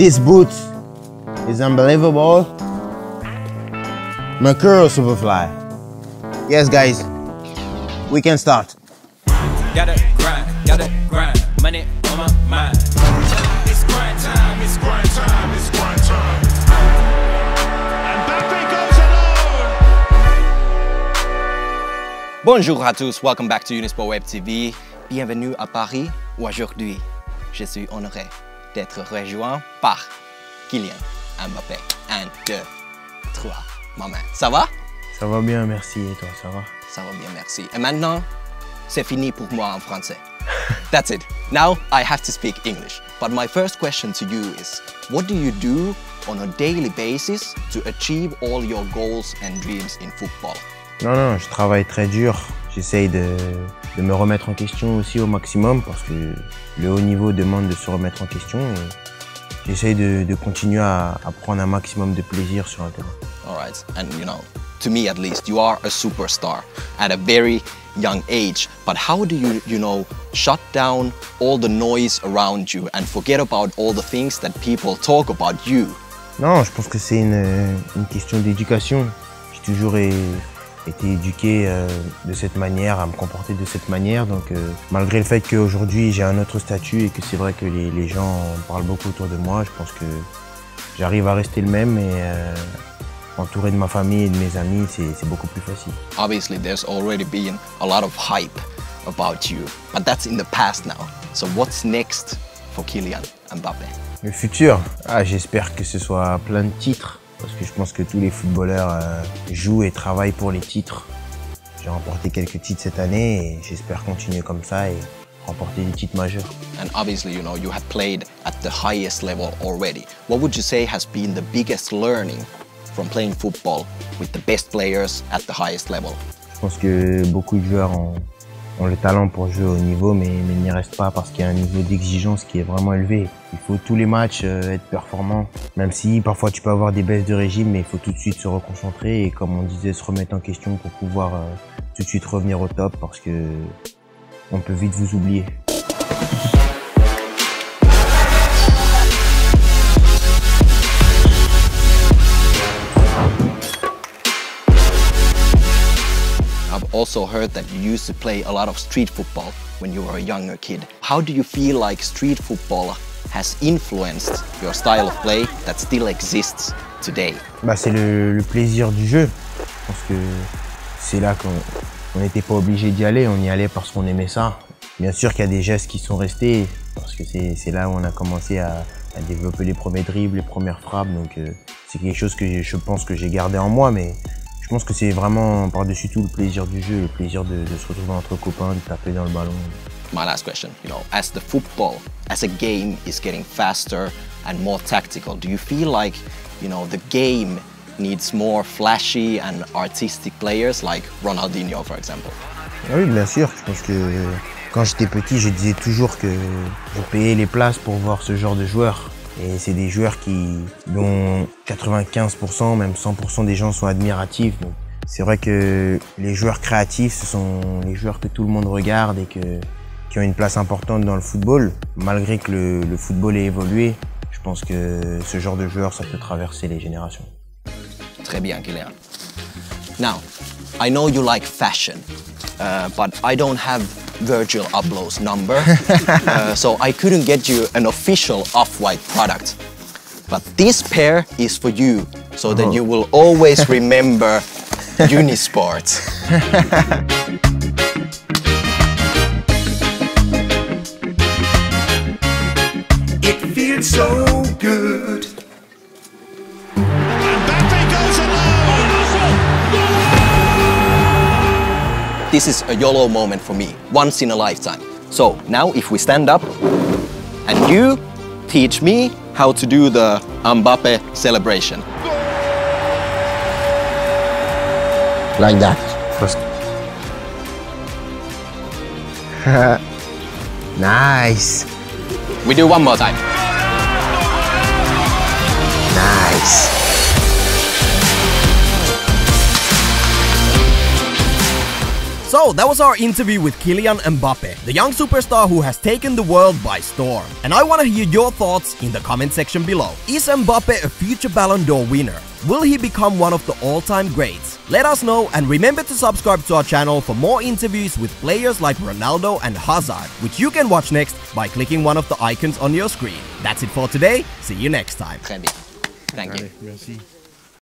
This boot is unbelievable. Mercurial Superfly. Yes, guys, we can start. Gotta grind, gotta grind. Money on my mind. It's grind time, it's grind time, it's grind time. Mbappe goes alone. Bonjour à tous, welcome back to Unisport Web TV. Bienvenue à Paris aujourd'hui, je suis honoré d'être rejoint par Kylian Mbappé. 1, 2, 3, maman. Ça va? Ça va bien, merci. Et toi, ça va? Ça va bien, merci. Et maintenant, c'est fini pour moi en français. That's it. Now I have to speak English. But my first question to you is what do you do on a daily basis to achieve all your goals and dreams in football? Non, non, je travaille très dur. J'essaye de, de me remettre en question aussi au maximum parce que le haut niveau demande de se remettre en question. J'essaye de, de continuer à, à prendre un maximum de plaisir sur un terrain. All right. And you know, to me at least, you are a superstar at a very young age. But how do you, you know, shut down all the noise around you and forget about all the things that people talk about you? Non, je pense que c'est une, une question d'éducation. J'ai toujours été éduqué euh, de cette manière, à me comporter de cette manière. Donc, euh, malgré le fait qu'aujourd'hui j'ai un autre statut et que c'est vrai que les, les gens en parlent beaucoup autour de moi, je pense que j'arrive à rester le même et euh, entouré de ma famille et de mes amis, c'est beaucoup plus facile. Obviously, there's already been a lot of hype about you, but that's in the past now. So what's next for Kylian Mbappe? Le futur, ah, j'espère que ce soit plein de titres, parce que je pense que tous les footballeurs euh, jouent et travaillent pour les titres. J'ai remporté quelques titres cette année et j'espère continuer comme ça et remporter des titres majeurs. And obviously, you know, you have played at the highest level already. What would you say has been the biggest learning from playing football with the best players at the highest level? Je pense que beaucoup de joueurs ont, le talent pour jouer au niveau, mais, mais n'y restent pas parce qu'il y a un niveau d'exigence qui est vraiment élevé. Il faut tous les matchs euh, être performant, même si parfois tu peux avoir des baisses de régime, mais il faut tout de suite se reconcentrer et comme on disait, se remettre en question pour pouvoir euh, tout de suite revenir au top parce que on peut vite vous oublier. Also heard that you used to play a lot of street football when you were a younger kid. How do you feel like street football has influenced your style of play that still exists today? Bah, c'est le, le plaisir du jeu. Je pense que c'est là qu'on on n'était pas obligé d'y aller, on y allait parce qu'on aimait ça. Bien sûr qu'il y a des gestes qui sont restés, parce que c'est là où on a commencé à, à développer les premiers dribbles, les premières frappes. Donc euh, c'est quelque chose que je pense que j'ai gardé en moi, mais pense que c'est vraiment par-dessus tout le plaisir du jeu, le plaisir de, de se retrouver entre copains, de taper dans le ballon. My last question, you know, as the football, as a game is getting faster and more tactical, do you feel like, you know, the game needs more flashy and artistic players like Ronaldinho, for example? Ah Oui, bien sûr. Je pense que quand j'étais petit, je disais toujours que je payais les places pour voir ce genre de joueurs. Et c'est des joueurs qui, dont 95%, même 100% des gens sont admiratifs. Donc, c'est vrai que les joueurs créatifs, ce sont les joueurs que tout le monde regarde et qui ont une place importante dans le football. Malgré que le, football ait évolué, je pense que ce genre de joueurs, ça peut traverser les générations. Très bien, Kylian. Now, I know you like fashion, uh, but I don't have Virgil Abloh's number, uh, so I couldn't get you an official Off-White product. But this pair is for you, so that you will always remember Unisport. This is a YOLO moment for me, once in a lifetime. So now if we stand up and you teach me how to do the Mbappe celebration. Like that. First. nice. We do one more time. Nice. So, that was our interview with Kylian Mbappe, the young superstar who has taken the world by storm. And I want to hear your thoughts in the comment section below. Is Mbappe a future Ballon d'Or winner? Will he become one of the all-time greats? Let us know and remember to subscribe to our channel for more interviews with players like Ronaldo and Hazard, which you can watch next by clicking one of the icons on your screen. That's it for today. See you next time. Thank you. Merci.